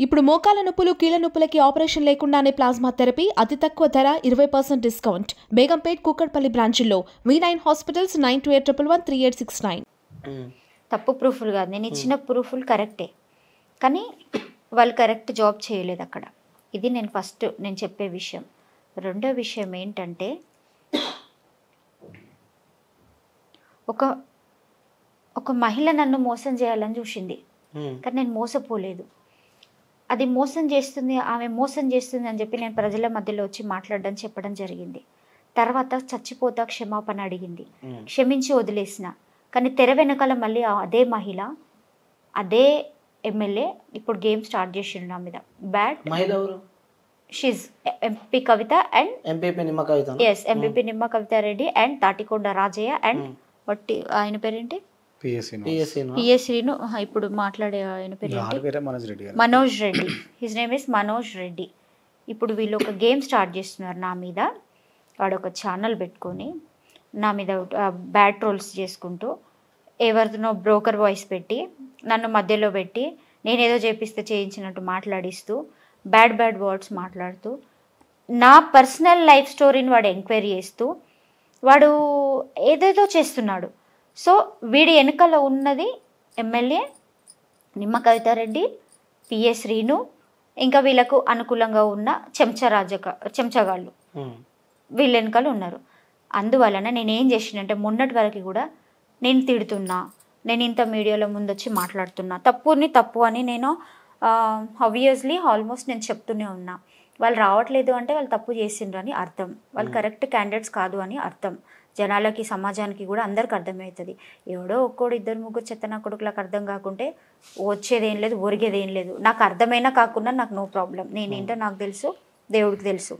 ఇప్పుడు మోకాల నొప్పులు కీళ్ళ నొప్పులకి ఆపరేషన్ లేకుండానే ప్లాస్మా థెరపీ అతి తక్కువ ధర ఇరవై percent discount. Begumpet Kukatpally బ్రాంచుల్లో V nine hospitals nine two eight triple one three eight six nine. తప్పు ప్రూఫ్లు కాదు. నేను ఇచ్చిన ప్రూఫ్లు కరెక్టే. కానీ వాళ్ళు కరెక్ట్ జాబ్ చేయలేదు అక్కడ. ఇది నేను ఫస్ట్ నేను చెప్పే విషయం. రెండో విషయం ఏంటంటే ఒక ఒక మహిళ నన్ను మోసం చేయాలని చూసింది. కానీ నేను మోసపోలేదు. అది మోసం చేస్తుంది ఆమె మోసం చేస్తుంది అని చెప్పి నేను ప్రజల మధ్యలో వచ్చి మాట్లాడడం చెప్పడం జరిగింది. తర్వాత చచ్చిపోతా క్షమాపణ అడిగింది. క్షమించి వదిలేసిన. కానీ తెర వెనకాల మళ్ళీ అదే మహిళ అదే ఎమ్మెల్యే ఇప్పుడు గేమ్ స్టార్ట్ చేసిండు నా మీద. ఎవరు? She's MP Kavitha and MPP Nimma Kavitha yes MPP Nimma Kavitha Reddy and Tatikonda Rajaiah and వట్టి ఆయన పేరేంటి? పిఎస్సి పిఎస్సీ పిఎస్ శ్రీను ఆహా, ఇప్పుడు మాట్లాడే ఆయన పేరే మనోజ్ రెడ్డి గారు. Manoj Reddy. His name is Manoj Reddy. ఇప్పుడు వీళ్ళు ఒక గేమ్ స్టార్ట్ చేస్తున్నారు నా మీద. వాడు ఒక ఛానల్ పెట్టుకొని నా మీద బ్యాడ్ ట్రోల్స్ చేసుకుంటూ ఎవరినో బ్రోకర్ వాయిస్ పెట్టి నన్ను మధ్యలో పెట్టి నేనేదో చేపిస్తే చేయించినట్టు మాట్లాడిస్తూ బ్యాడ్ బ్యాడ్ వర్డ్స్ మాట్లాడుతూ నా పర్సనల్ లైఫ్ స్టోరీని వాడు ఎంక్వైరీ చేస్తూ వాడు ఏదేదో చేస్తున్నాడు. సో వీడి వెనుకల ఉన్నది ఎమ్మెల్యే నిమ్మ కవితారెడ్డి పిఎస్ శ్రీను ఇంకా వీళ్ళకు అనుకూలంగా ఉన్న చెంచా రాజక చెంచగాళ్ళు వీళ్ళ వెనకాల ఉన్నారు. అందువలన నేను ఏం చేసినంటే మొన్నటి వరకు కూడా నేను తిడుతున్నా నేను ఇంత మీడియాలో ముందు వచ్చి మాట్లాడుతున్నా. తప్పుని తప్పు అని నేను ఆబ్వియస్లీ ఆల్మోస్ట్ నేను చెప్తూనే ఉన్నా. వాళ్ళు రావట్లేదు అంటే వాళ్ళు తప్పు చేసిండ్రు అని అర్థం. వాళ్ళు కరెక్ట్ క్యాండిడేట్స్ కాదు అని అర్థం. జనాలకి సమాజానికి కూడా అందరికి అర్థమవుతుంది. ఎవడో ఒక్కోడు ఇద్దరు ముగ్గురు చెత్తన కొడుకులకు అర్థం కాకుంటే వచ్చేదేం లేదు ఒరిగేదేం లేదు. నాకు అర్థమైనా కాకుండా నాకు నో ప్రాబ్లం నేనేంటో నాకు తెలుసు దేవుడికి తెలుసు.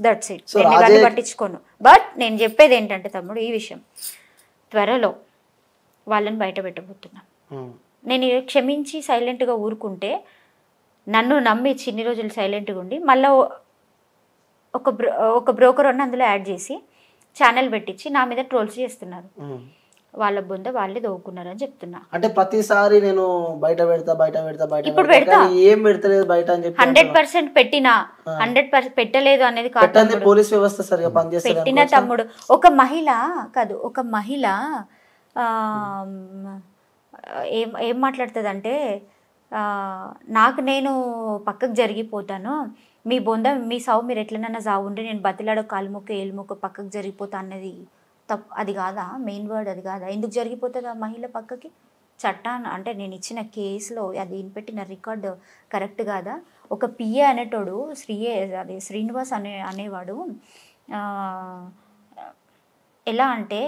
దట్స్ ఇట్ So, నేను పట్టించుకోను. బట్ నేను చెప్పేది ఏంటంటే తమ్ముడు ఈ విషయం. త్వరలో వాళ్ళని బయట పెట్టబోతున్నా. నేను క్షమించి సైలెంట్గా ఊరుకుంటే నన్ను నమ్మి చిన్ని రోజులు సైలెంట్గా ఉండి మళ్ళీ ఒక బ్రో ఒక బ్రోకర్ ఉన్న అందులో యాడ్ చేసి ఛానల్ పెట్టించి నా మీద ట్రోల్స్ చేస్తున్నారు. వాళ్ళ బొంద వాళ్ళే దోవుకున్నారు అని చెప్తున్నా. అంటే ప్రతిసారి నేను బయట పెడతా బయట పెడతా బయట ఇప్పుడు పెడతా, ఏం పెడతలేదు బయట అని చెప్పి హండ్రెడ్. పర్సెంట్ పెట్టినా. హండ్రెడ్ పర్సెంట్ పెట్టలేదు అనేది కాదు. పోలీస్ వ్యవస్థ సరిగా పనిచేస్తుంది పెట్టిన తమ్ముడు. ఒక మహిళ కాదు ఒక మహిళ ఏం ఏం మాట్లాడుతుందంటే ఆ, నాకు నేను పక్కకు జరిగిపోతాను. మీ బొంద మీ సావు మీరు ఎట్లనన్నా సావుంటే నేను బతిలాడో కాలుముక్క ఏలుముక్క పక్కకు జరిగిపోతా అన్నది తప్ అది కాదా? మెయిన్ వర్డ్ అది కాదా? ఎందుకు జరిగిపోతుంది ఆ మహిళ పక్కకి? చట్టాన్ని అంటే నేను ఇచ్చిన కేసులో అది పెట్టిన రికార్డు కరెక్ట్ కాదా? ఒక పిఏ అనేటోడు శ్రీయే అది శ్రీనివాస్ అనే అనేవాడు ఎలా అంటే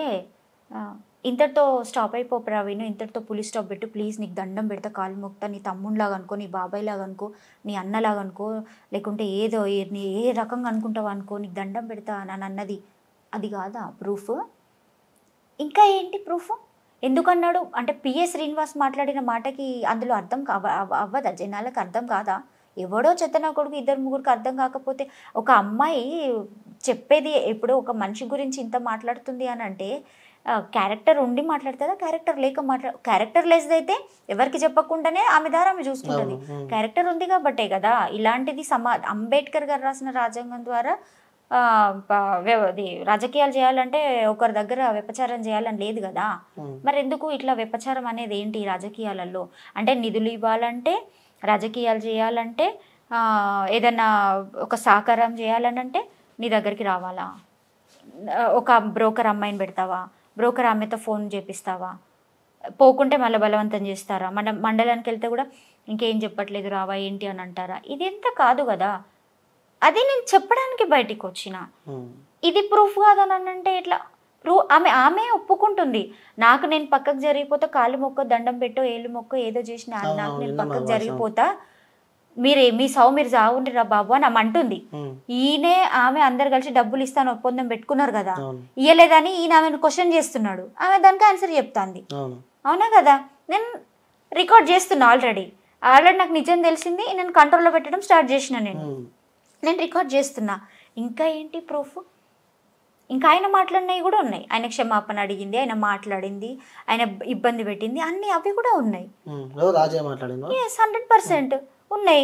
ఇంతటితో స్టాప్ అయిపో ప్రవీణ్ ఇంతటితో పులి స్టాప్ పెట్టు. ప్లీజ్ నీకు దండం పెడతా కాలు మొక్తా నీ తమ్ముళ్ళలాగా అనుకో నీ బాబాయ్ లాగా అనుకో నీ అన్నలాగా అనుకో లేకుంటే ఏదో నీ ఏ రకంగా అనుకుంటావు అనుకో నీకు దండం పెడతా అని అన్నది. అది కాదా? ప్రూఫ్ ఇంకా ఏంటి ప్రూఫ్ ఎందుకన్నాడు? అంటే పిఎస్ శ్రీనివాస్ మాట్లాడిన మాటకి అందులో అర్థం కావ అవ- అవ్వదా? జనాలకు అర్థం కాదా? ఎవడో చెత్తన కొడుకు ఇద్దరు ముగ్గురికి అర్థం కాకపోతే ఒక అమ్మాయి చెప్పేది ఎప్పుడో ఒక మనిషి గురించి ఇంత మాట్లాడుతుంది అని అంటే క్యారెక్టర్ ఉండి మాట్లాడుతుందా క్యారెక్టర్ లేక మాట్లా క్యారెక్టర్ లెస్ అయితే ఎవరికి చెప్పకుండానే ఆమె దారి ఆమె చూసుకుంటుంది. క్యారెక్టర్ ఉంది కాబట్టే కదా ఇలాంటిది సమా అంబేద్కర్ గారు రాసిన రాజ్యాంగం ద్వారా అది రాజకీయాలు చేయాలంటే ఒకరి దగ్గర వ్యపచారం చేయాలని లేదు కదా. మరి ఎందుకు ఇట్లా వ్యపచారం అనేది ఏంటి రాజకీయాలలో? అంటే నిధులు ఇవ్వాలంటే రాజకీయాలు చేయాలంటే ఆ, ఏదన్నా ఒక సహకారం చేయాలనంటే నీ దగ్గరికి రావాలా? ఒక బ్రోకర్ అమ్మాయిని పెడతావా? బ్రోకర్ ఆమెతో ఫోన్ చేపిస్తావా? పోకుంటే మళ్ళీ బలవంతం చేస్తారా? మన మండలానికి వెళ్తే కూడా ఇంకేం చెప్పట్లేదు రావా ఏంటి అని అంటారా? ఇది ఎంత కాదు కదా. అది నేను చెప్పడానికి బయటికి వచ్చిన. ఇది ప్రూఫ్ కాదని అంటే ఇట్లా ప్రూఫ్ ఆమె ఆమె ఒప్పుకుంటుంది. నాకు నేను పక్కకు జరిగిపోతా కాలు మొక్క దండం పెట్టో ఏళ్ళు మొక్క ఏదో చేసిన నాకు నేను పక్కకు జరిగిపోతా. మీరే మీ సావు మీరు సాగుండి రా బాబు అని ఆమె అంటుంది. ఈయనే ఆమె అందరు కలిసి డబ్బులు ఇస్తాను ఒప్పందం పెట్టుకున్నారు కదా. ఇయ్యలేదని ఈయన ఆమెను క్వశ్చన్ చేస్తున్నాడు. ఆమె దానికి ఆన్సర్ చెప్తాంది. అవును. కదా? నేను రికార్డ్ చేస్తున్నా ఆల్రెడీ ఆల్రెడీ నాకు నిజం తెలిసింది నేను కంట్రోల్లో పెట్టడం స్టార్ట్ చేసిన నేను. నేను రికార్డ్ చేస్తున్నా. ఇంకా ఏంటి ప్రూఫ్ ఇంకా ఆయన మాట్లాడినవి కూడా ఉన్నాయి. ఆయన క్షమాపణ అడిగింది ఆయన మాట్లాడింది ఆయన ఇబ్బంది పెట్టింది అన్నీ అవి కూడా ఉన్నాయి. హండ్రెడ్ పర్సెంట్ ఉన్నాయి.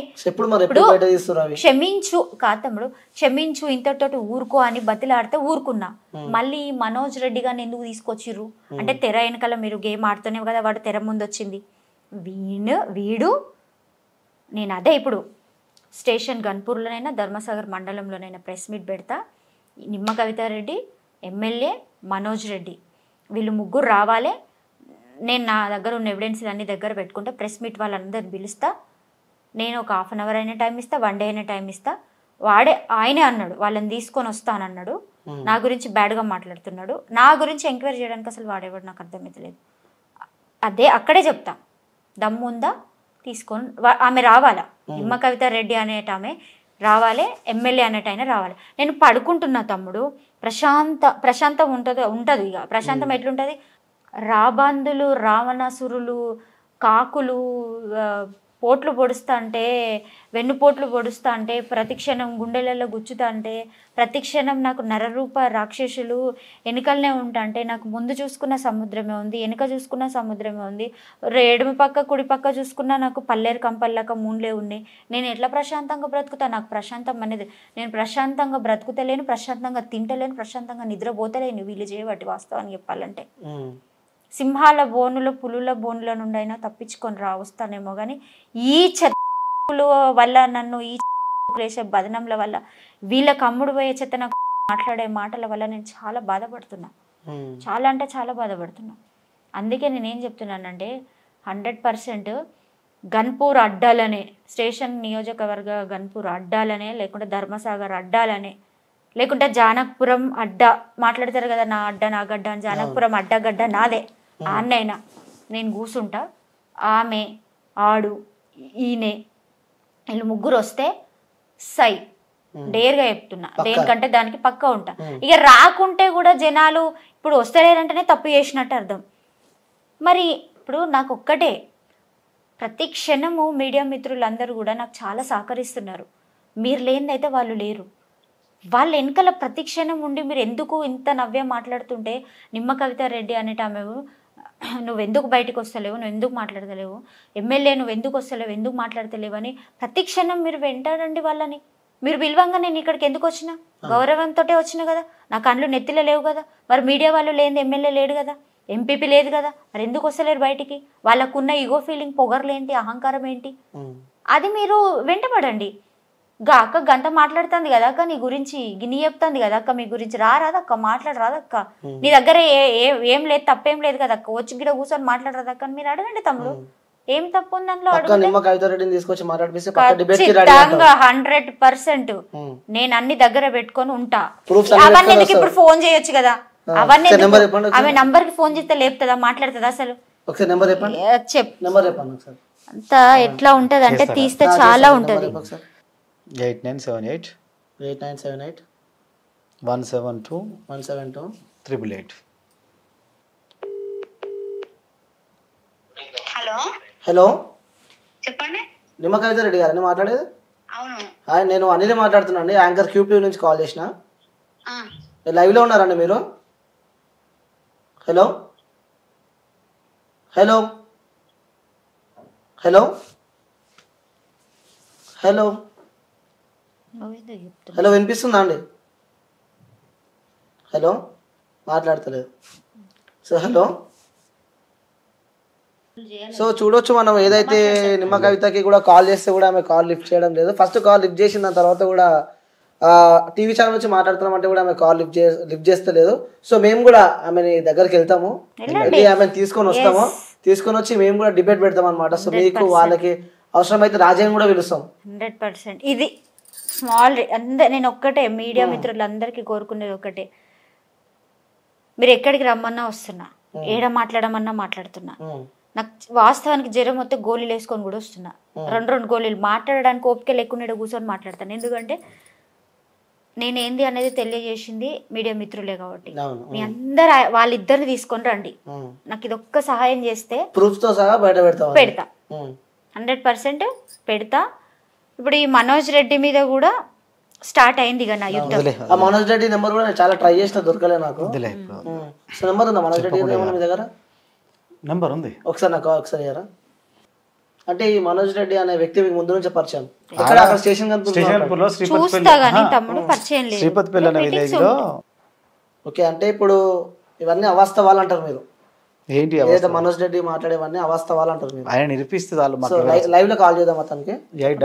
అవి? క్షమించు కాదు తమ్ముడు క్షమించు ఇంతటితోటి ఊరుకో అని బతిలాడితే ఊరుకున్నా. మళ్ళీ మనోజ్ రెడ్డి గారిని ఎందుకు తీసుకొచ్చిర్రు? అంటే తెర వెనకాల మీరు గేమ్ ఆడుతూనే కదా వాడు తెర ముందు వచ్చింది వీడు వీడు నేను అదే ఇప్పుడు స్టేషన్ గన్పూర్లోనైనా ధర్మసాగర్ మండలంలోనైనా ప్రెస్ మీట్ పెడతా. నిమ్మ కవితారెడ్డి ఎమ్మెల్యే మనోజ్ రెడ్డి. వీళ్ళు ముగ్గురు రావాలి. నేను నా దగ్గర ఉన్న ఎవిడెన్స్ అన్ని దగ్గర పెట్టుకుంటా ప్రెస్ మీట్ వాళ్ళందరిని పిలుస్తా. నేను ఒక హాఫ్ అన్ అవర్ అయినా టైం ఇస్తా వన్ డే అయినా టైం ఇస్తా. వాడే ఆయనే అన్నాడు వాళ్ళని తీసుకొని వస్తానన్నాడు. నా గురించి బ్యాడ్గా మాట్లాడుతున్నాడు. నా గురించి ఎంక్వైరీ చేయడానికి అసలు వాడేవాడు నాకు అర్థమవుతలేదు అదే అక్కడే చెప్తా. దమ్ము ఉందా? తీసుకొని ఆమె రావాలా? నిమ్మ కవిత రెడ్డి అనేట ఆమె రావాలి ఎమ్మెల్యే అనేటైనా రావాలి. నేను పడుకుంటున్నా తమ్ముడు. ప్రశాంత ప్రశాంతం ఉంటుంది ఉంటుంది ఇక. ప్రశాంతం ఎట్లుంటుంది? రాబందులు రావణాసురులు కాకులు పోట్లు పొడుస్తా అంటే వెన్నుపోట్లు పొడుస్తా అంటే ప్రతిక్షణం గుండెలలో గుచ్చుతా అంటే ప్రతిక్షణం నాకు నరరూప రాక్షసులు వెనుకలనే ఉంటా అంటే నాకు ముందు చూసుకున్న సముద్రమే ఉంది వెనుక చూసుకున్న సముద్రమే ఉంది. ఎడమ పక్క కుడి పక్క చూసుకున్నా నాకు పల్లేరు కంపల్లాక మూన్లే ఉన్నాయి. నేను ఎట్లా ప్రశాంతంగా బ్రతుకుతా? నాకు ప్రశాంతం అనేది నేను ప్రశాంతంగా బ్రతుకుతలేను ప్రశాంతంగా తింటలేను ప్రశాంతంగా నిద్రపోతలేను. వీళ్ళు చేయబట్టి వాస్తవాన్ని చెప్పాలంటే. సింహాల బోనుల పులుల బోనుల నుండి అయినా తప్పించుకొని రా వస్తానేమో కానీ ఈ చెత్తల వల్ల నన్ను ఈ వేసే బదనంల వల్ల వీళ్ళకి అమ్ముడు పోయే చెత్త నాకు మాట్లాడే మాటల వల్ల నేను చాలా బాధపడుతున్నా. చాలా అంటే చాలా బాధపడుతున్నా. అందుకే నేనేం చెప్తున్నానంటే హండ్రెడ్ పర్సెంట్ గన్పూర్ అడ్డాలనే స్టేషన్ నియోజకవర్గ గన్పూర్ అడ్డాలనే లేకుంటే ధర్మసాగర్ అడ్డాలనే లేకుంటే జానక్పురం అడ్డా మాట్లాడతారు కదా నా అడ్డ నా గడ్డ జానక్పురం అడ్డ గడ్డ నాదే. ఆ అన్నైనా నేను కూసుంటా. ఆమె ఆడు ఈయనే. వీళ్ళు ముగ్గురు వస్తే సై. డేర్గా చెప్తున్నా. దేనికంటే దానికి పక్క ఉంటా. ఇక రాకుంటే కూడా జనాలు ఇప్పుడు వస్తలేరంటేనే తప్పు చేసినట్టు అర్థం. మరి ఇప్పుడు నాకు ఒక్కటే. ప్రతి క్షణము మీడియా మిత్రులందరూ కూడా నాకు చాలా సహకరిస్తున్నారు. మీరు లేనిదైతే వాళ్ళు లేరు. వాళ్ళ వెనకాల ప్రతి క్షణం ఉండి మీరు ఎందుకు ఇంత నవ్య మాట్లాడుతుంటే నిమ్మ కవిత రెడ్డి అనేట ఆమె నువ్వు ఎందుకు బయటకు వస్తలేవు నువ్వు ఎందుకు మాట్లాడతలేవు ఎమ్మెల్యే నువ్వు ఎందుకు వస్తలేవు ఎందుకు మాట్లాడతలేవు అని ప్రతి క్షణం మీరు వెంటాడండి వాళ్ళని. మీరు పిలవంగా నేను ఇక్కడికి ఎందుకు వచ్చిన? గౌరవంతో వచ్చిన కదా? నా కళ్ళు నెత్తిలో లేవు కదా? మరి మీడియా వాళ్ళు లేని ఎమ్మెల్యే లేడు కదా? ఎంపీపీ లేదు కదా? మరి ఎందుకు వస్తలేరు బయటికి? వాళ్ళకున్న ఈగో ఫీలింగ్ పొగర్లేంటి అహంకారం ఏంటి. అది మీరు వెంటపడండి. గా అక్క గంట మాట్లాడుతుంది కదా అక్క నీ గురించి గిని చెప్తుంది కదా అక్క మీ గురించి. రారాదక్క మాట్లాడరాదక్క నీ దగ్గర ఏ లేదు తప్పేం లేదు కదా అక్క. వచ్చి గిడ కూర్చొని మాట్లాడరాదక్క అని మీరు అడగండి తమ్ముడు. ఏం తప్పు ఉంది హండ్రెడ్ పర్సెంట్. నేను అన్ని దగ్గర పెట్టుకొని ఉంటా. అవన్నీ ఇప్పుడు ఫోన్ చేయొచ్చు కదా. అవన్నీ ఆమె నంబర్కి ఫోన్ చేస్తే లేపుతుందా? మాట్లాడుతుందా అసలు? ఒకసారి నెంబర్ చెప్పండి. ఏ, చెప్ నెంబర్ చెప్పండి ఒకసారి. అంతా ఎట్లా ఉంటది అంటే తీస్తే చాలా ఉంటది. Eight nine seven eight eight nine seven eight one seven two one seven two triple eight hello hello చెప్పండి నిమ్మ కవిత రెడ్డి గారని మాట్లాడేది? అవును హాయ్ నేను అనిల్ మాట్లాడుతున్నాను యాంకర్ క్యూబ్ నుంచి కాల్ చేసిన. లైవ్లో ఉన్నారండి మీరు? Hello hello hello hello? Hello వినిపిస్తుందా అండి? హలో మాట్లాడతలేదు. So hello. సో చూడొచ్చు మనం ఏదైతే నిమ్మ కవితకి కూడా కాల్ చేస్తే కూడా ఆమె కాల్ లిఫ్ట్ చేయడం లేదు. ఫస్ట్ కాల్ లిఫ్ట్ చేసిన దాని తర్వాత కూడా టీవీ ఛానల్ నుంచి మాట్లాడుతున్నాం అంటే కూడా ఆమె కాల్ లిఫ్ట్ చే లిఫ్ట్ చేస్తలేదు. సో మేము కూడా ఆమెని దగ్గరికి వెళ్తాము. వెళ్ళి ఆమెను తీసుకొని వస్తాము. తీసుకొని వచ్చి మేము కూడా డిబేట్ పెడతాం అనమాట సో మీకు వాళ్ళకి అవసరమైతే రాజయ్యని కూడా పిలుస్తాం. Hundred percent. ఇది స్మాల్ అందరు నేను ఒక్కటే మీడియా మిత్రులందరికీ కోరుకునేది ఒకటే మీరు ఎక్కడికి రమ్మన్నా వస్తున్నా ఏడ మాట్లాడమన్నా మాట్లాడుతున్నా. నాకు వాస్తవానికి జ్వరం వస్తే గోళీలు వేసుకొని కూడా వస్తున్నా. రెండు రెండు గోళీలు మాట్లాడడానికి ఓపిక లేకుండా కూర్చొని మాట్లాడతాను. ఎందుకంటే నేను ఏంది అనేది తెలియజేసింది మీడియా మిత్రులే కాబట్టి. మీ అందరు వాళ్ళిద్దరిని తీసుకొని రండి. నాకు ఇది ఒక్క సహాయం చేస్తే Proofs తో సహా బయట పెడతాం. పెడతా. హండ్రెడ్ పర్సెంట్ పెడతా. ఇప్పుడు ఈ మనోజ్ రెడ్డి మీద కూడా స్టార్ట్ అయింది ఇక నా యుద్ధం. ఆ మనోజ్ రెడ్డి నెంబర్ కూడా నేను చాలా ట్రై చేసిన దొరకలే నాకు. సో నెంబర్ ఉందా? మనోజ్ రెడ్డి ఏమన్నా మీ దగ్గర? నెంబర్ ఉంది. ఒకసారి నాకు ఒకసారి ఇయ్యరా? అంటే ఈ మనోజ్ రెడ్డి అనే వ్యక్తి మీకు ముందు నుంచి పరిచయం. అక్కడ స్టేషన్ శ్రీపతిపల్లి చూస్తా గానీ తమ్ముడు పరిచయం లేదు. శ్రీపతిపల్లి అనే విలేజ్లో ఓకే అంటే ఇప్పుడు ఇవన్నీ అవాస్తవాలు అంటారు మీరు. ఏంటి మనోజ్ రెడ్డి మాట్లాడేవన్నీ అవాస్తవాలు అంటారు మీరు. ఆయన నిరూపిస్తే వాళ్ళు లైవ్లో కాల్ చేద్దాం అతనికి.